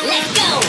Let's go!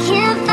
can't